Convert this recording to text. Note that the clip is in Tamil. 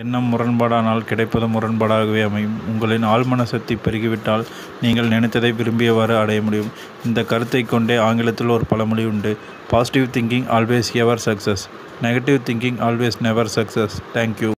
எண்ணம் முரண்பாடானால் கிடைப்பதும் முரண்பாடாகவே அமையும். உங்களின் ஆழ்மன சக்தி பெருகிவிட்டால் நீங்கள் நினைத்ததை விரும்பியவாறு அடைய முடியும். இந்த கருத்தை கொண்டே ஆங்கிலத்தில் ஒரு பழமொழி உண்டு. Positive thinking always ever success negative thinking always never success thank you